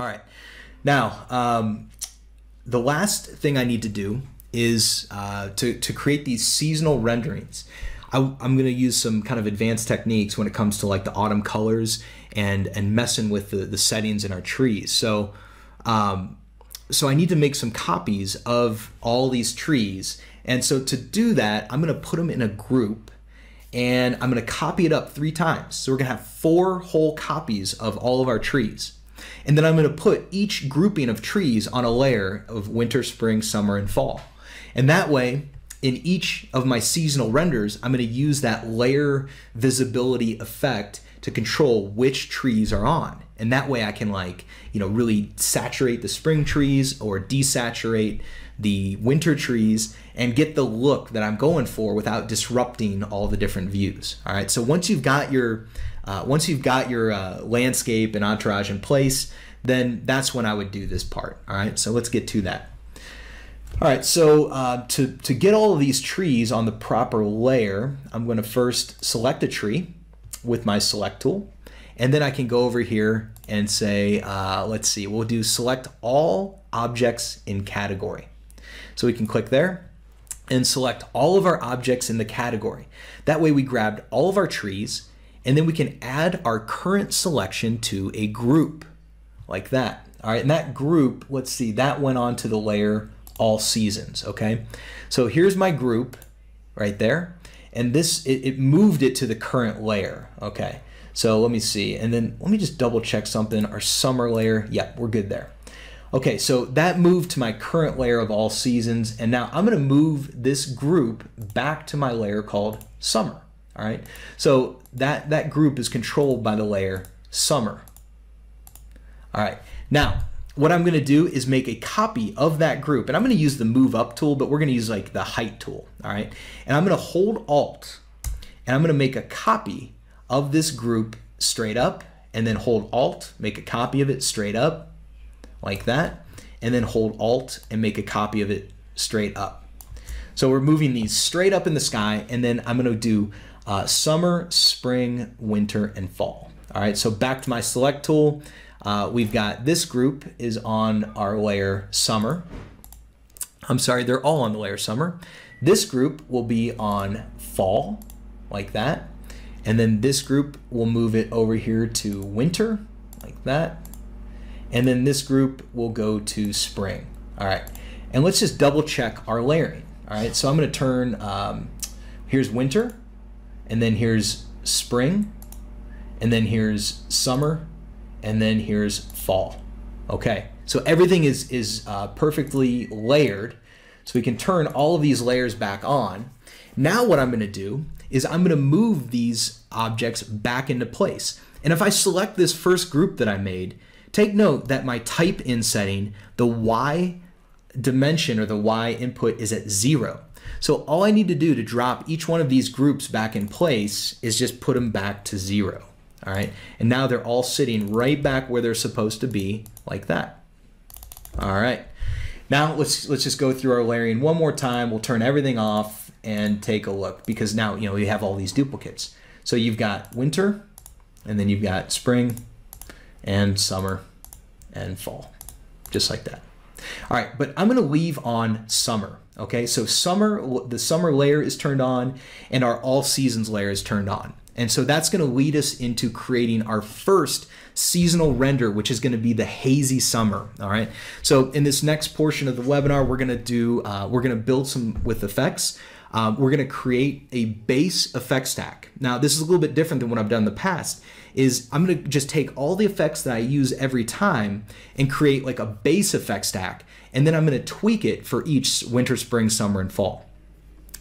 All right. Now, um, the last thing I need to do is uh, to, to create these seasonal renderings. I, am going to use some kind of advanced techniques when it comes to like the autumn colors and and messing with the, the settings in our trees. So um, so I need to make some copies of all these trees. And so to do that, I'm going to put them in a group and I'm going to copy it up three times. So we're going to have four whole copies of all of our trees. And then I'm going to put each grouping of trees on a layer of winter, spring, summer, and fall. And that way, in each of my seasonal renders, I'm going to use that layer visibility effect to control which trees are on. And that way I can like, you know, really saturate the spring trees or desaturate the winter trees and get the look that I'm going for without disrupting all the different views. All right. So once you've got your uh, once you've got your uh, landscape and entourage in place, then that's when I would do this part. All right. So let's get to that. All right, so uh, to, to get all of these trees on the proper layer, I'm going to first select a tree with my select tool. And then I can go over here and say, uh, let's see, we'll do select all objects in category. So we can click there and select all of our objects in the category. That way we grabbed all of our trees and then we can add our current selection to a group like that. All right, and that group, let's see, that went on to the layer all seasons, okay? So here's my group right there. And this, it, it moved it to the current layer, okay? So let me see, and then let me just double check something. Our summer layer, yep, we're good there. Okay, so that moved to my current layer of all seasons, and now I'm gonna move this group back to my layer called summer, all right? So that, that group is controlled by the layer summer. All right, now what I'm gonna do is make a copy of that group, and I'm gonna use the move up tool, but we're gonna use like the height tool, all right? And I'm gonna hold Alt, and I'm gonna make a copy of this group straight up, and then hold Alt, make a copy of it straight up, like that, and then hold Alt and make a copy of it straight up. So we're moving these straight up in the sky, and then I'm gonna do uh, summer, spring, winter, and fall. All right, so back to my select tool, uh, we've got this group is on our layer summer. I'm sorry, they're all on the layer summer. This group will be on fall, like that. And then this group will move it over here to winter, like that. And then this group will go to spring. All right. And let's just double check our layering. All right. So I'm going to turn, um, here's winter, and then here's spring, and then here's summer, and then here's fall. Okay, so everything is, is uh, perfectly layered. So we can turn all of these layers back on. Now what I'm gonna do is I'm gonna move these objects back into place. And if I select this first group that I made, take note that my type in setting, the Y dimension or the Y input is at zero. So all I need to do to drop each one of these groups back in place is just put them back to zero. All right, and now they're all sitting right back where they're supposed to be, like that. All right, now let's let's just go through our layering one more time. We'll turn everything off and take a look because now you know we have all these duplicates. So you've got winter, and then you've got spring, and summer, and fall, just like that. All right, but I'm gonna leave on summer. Okay, so summer, the summer layer is turned on, and our all seasons layer is turned on. And so that's going to lead us into creating our first seasonal render, which is going to be the hazy summer. All right. So in this next portion of the webinar, we're going to do, uh, we're going to build some with effects. Um, we're going to create a base effect stack. Now, this is a little bit different than what I've done in the past. Is I'm going to just take all the effects that I use every time and create like a base effect stack, and then I'm going to tweak it for each winter, spring, summer, and fall.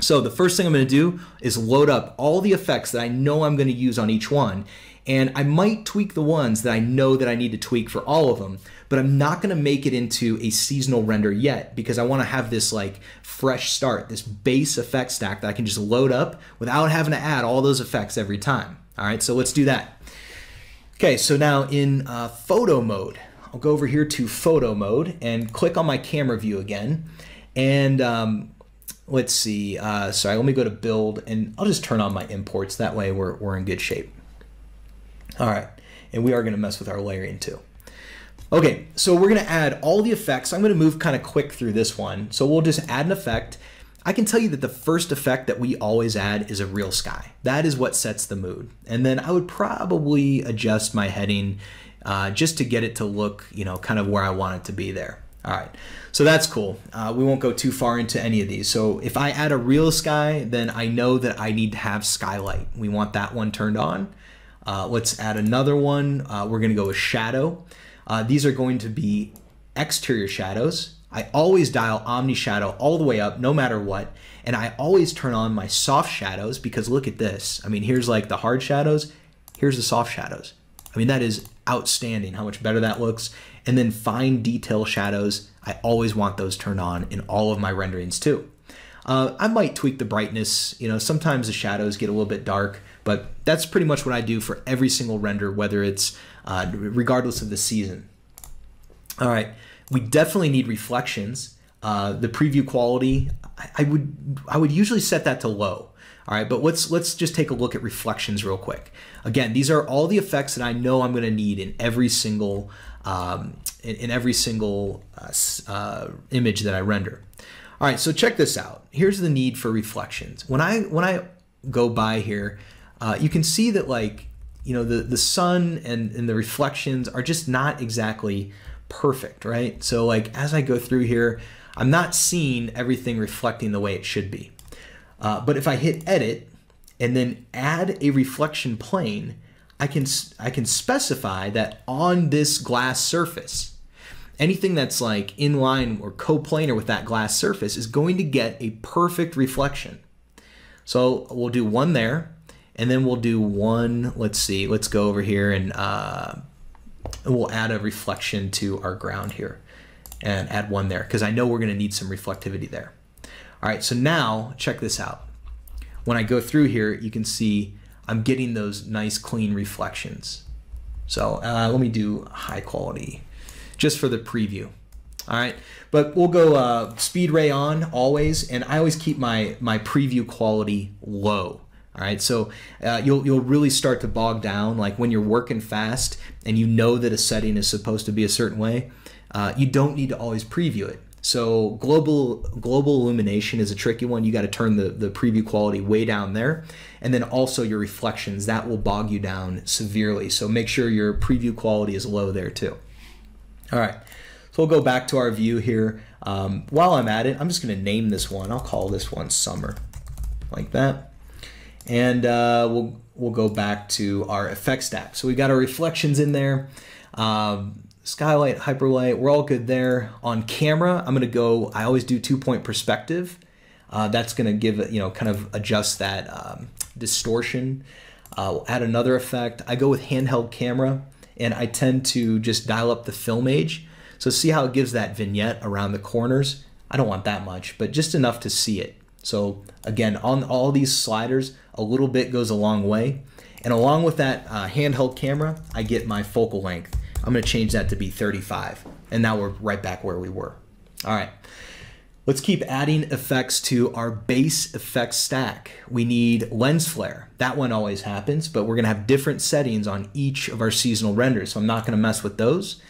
So the first thing I'm going to do is load up all the effects that I know I'm going to use on each one. And I might tweak the ones that I know that I need to tweak for all of them, but I'm not going to make it into a seasonal render yet because I want to have this like fresh start, this base effect stack that I can just load up without having to add all those effects every time. All right, so let's do that. Okay, so now in uh, photo mode, I'll go over here to photo mode and click on my camera view again. And um, let's see. Uh, sorry, let me go to build and I'll just turn on my imports. That way we're, we're in good shape. All right, and we are gonna mess with our layering too. Okay, so we're gonna add all the effects. I'm gonna move kind of quick through this one. So we'll just add an effect. I can tell you that the first effect that we always add is a real sky. That is what sets the mood. And then I would probably adjust my heading uh, just to get it to look, you know, kind of where I want it to be there. All right, so that's cool. Uh, we won't go too far into any of these. So if I add a real sky, then I know that I need to have skylight. We want that one turned on. Uh, let's add another one. Uh, we're gonna go with shadow. Uh, these are going to be exterior shadows. I always dial Omni Shadow all the way up, no matter what. And I always turn on my soft shadows because look at this. I mean, here's like the hard shadows. Here's the soft shadows. I mean, that is outstanding how much better that looks. And then fine detail shadows, I always want those turned on in all of my renderings too. Uh, I might tweak the brightness. You know, sometimes the shadows get a little bit dark, but that's pretty much what I do for every single render, whether it's uh, regardless of the season. All right, we definitely need reflections. Uh, the preview quality, I, I would I would usually set that to low. All right, but let's let's just take a look at reflections real quick. Again, these are all the effects that I know I'm going to need in every single um, in, in, every single uh, uh, image that I render. All right, so check this out. Here's the need for reflections. When I when I go by here, uh, you can see that like you know the the sun and and the reflections are just not exactly perfect, right? So like as I go through here, I'm not seeing everything reflecting the way it should be. Uh, but if I hit edit and then add a reflection plane, I can, I can specify that on this glass surface, anything that's like in line or coplanar with that glass surface is going to get a perfect reflection. So we'll do one there, and then we'll do one, let's see, let's go over here and uh, we'll add a reflection to our ground here and add one there because I know we're gonna need some reflectivity there. All right, so now check this out. When I go through here, you can see I'm getting those nice clean reflections. So uh, let me do high quality just for the preview. All right, but we'll go uh, speed ray on always, and I always keep my my preview quality low. All right, so uh, you'll you'll really start to bog down. Like when you're working fast and you know that a setting is supposed to be a certain way, uh, you don't need to always preview it. So global global illumination is a tricky one. You got to turn the, the preview quality way down there. And then also your reflections, that will bog you down severely. So make sure your preview quality is low there too. All right, so we'll go back to our view here. Um, while I'm at it, I'm just gonna name this one. I'll call this one summer, like that. And uh, we'll, we'll go back to our effect stack. So we got our reflections in there. Um, skylight, hyperlight, we're all good there. On camera, I'm gonna go, I always do two point perspective. Uh, that's gonna give you know, kind of adjust that um, distortion. Uh, we'll add another effect. I go with handheld camera and I tend to just dial up the film age. So see how it gives that vignette around the corners? I don't want that much, but just enough to see it. So again, on all these sliders, a little bit goes a long way. And along with that uh, handheld camera, I get my focal length. I'm gonna change that to be 35. And now we're right back where we were. All right, let's keep adding effects to our base effects stack. We need lens flare. That one always happens, but we're gonna have different settings on each of our seasonal renders. So I'm not gonna mess with those.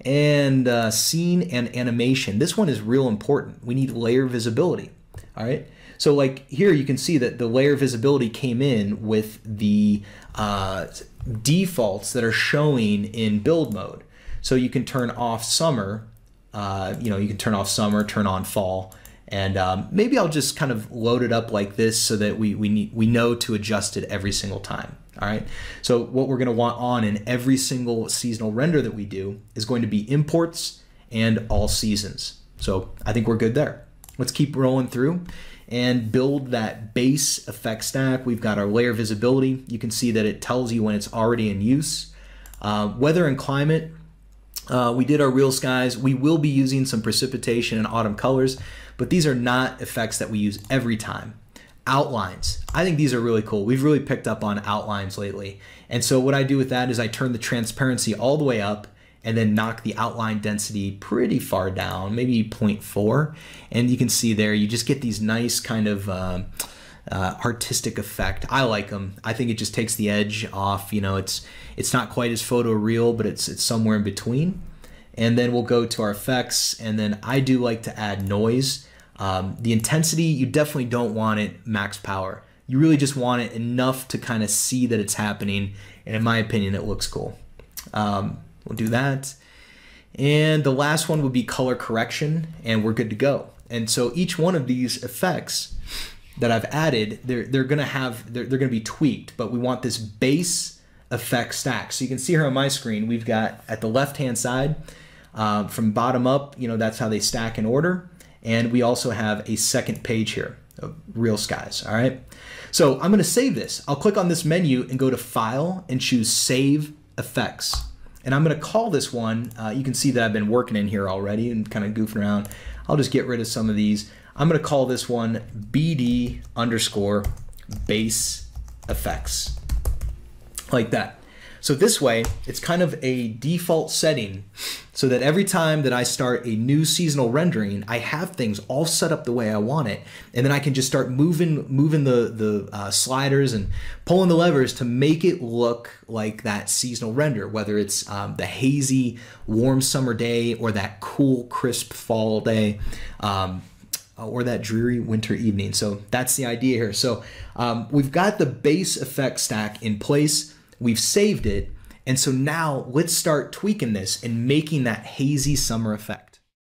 And uh, scene and animation. This one is real important. We need layer visibility. All right. So like here you can see that the layer visibility came in with the uh, defaults that are showing in build mode. So you can turn off summer, uh, you know, you can turn off summer, turn on fall, and um, maybe I'll just kind of load it up like this so that we, we, need, we know to adjust it every single time. All right. So what we're going to want on in every single seasonal render that we do is going to be imports and all seasons. So I think we're good there. Let's keep rolling through and build that base effect stack. We've got our layer visibility. You can see that it tells you when it's already in use. Uh, weather and climate, uh, we did our real skies. We will be using some precipitation and autumn colors, but these are not effects that we use every time. Outlines. I think these are really cool. We've really picked up on outlines lately. And so what I do with that is I turn the transparency all the way up and then knock the outline density pretty far down, maybe 0.4. And you can see there, you just get these nice kind of uh, uh, artistic effect. I like them. I think it just takes the edge off. You know, it's it's not quite as photo real, but it's it's somewhere in between. and then we'll go to our effects, and then I do like to add noise. Um, the intensity, you definitely don't want it max power. You really just want it enough to kind of see that it's happening, and in my opinion, it looks cool. Um, we'll do that. And the last one would be color correction, and we're good to go. And so each one of these effects that I've added, they're, they're gonna have, they're, they're gonna be tweaked, but we want this base effect stack. So you can see here on my screen, we've got at the left-hand side, uh, from bottom up, you know, that's how they stack in order. And we also have a second page here of real skies, all right? So I'm gonna save this. I'll click on this menu and go to File and choose Save Effects. And I'm gonna call this one, uh, you can see that I've been working in here already and kind of goofing around. I'll just get rid of some of these. I'm gonna call this one BD underscore base effects, like that. So this way, it's kind of a default setting so that every time that I start a new seasonal rendering, I have things all set up the way I want it. And then I can just start moving moving the, the uh, sliders and pulling the levers to make it look like that seasonal render, whether it's um, the hazy, warm summer day or that cool, crisp fall day. Um, or that dreary winter evening. So that's the idea here. So um, we've got the base effect stack in place. We've saved it. And so now let's start tweaking this and making that hazy summer effect.